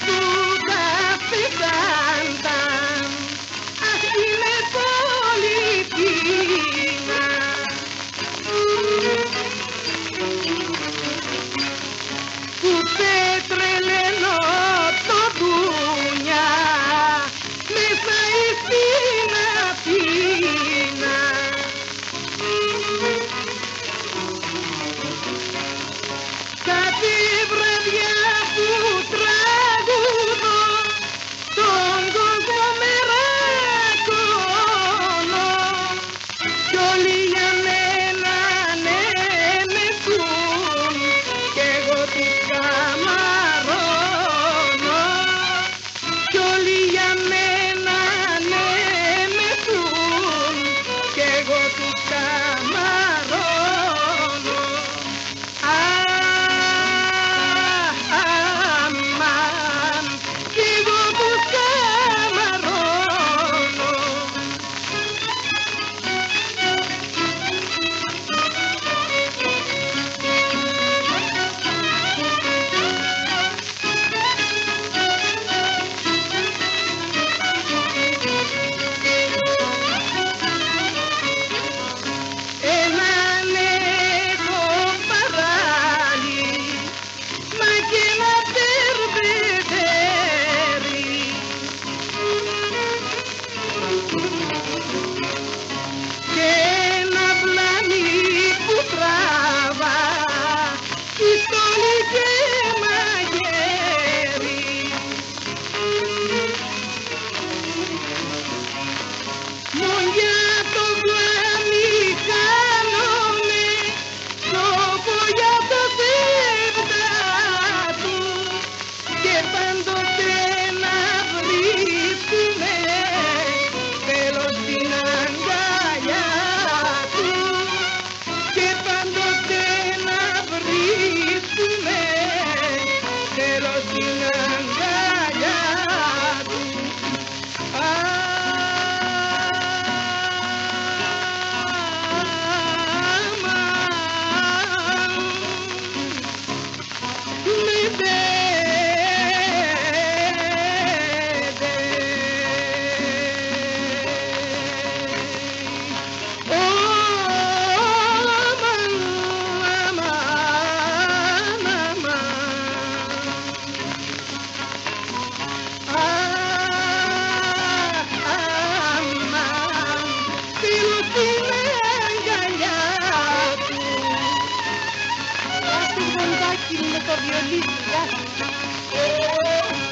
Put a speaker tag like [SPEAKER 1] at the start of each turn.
[SPEAKER 1] tu aqui nunca vi ele ligar. Né?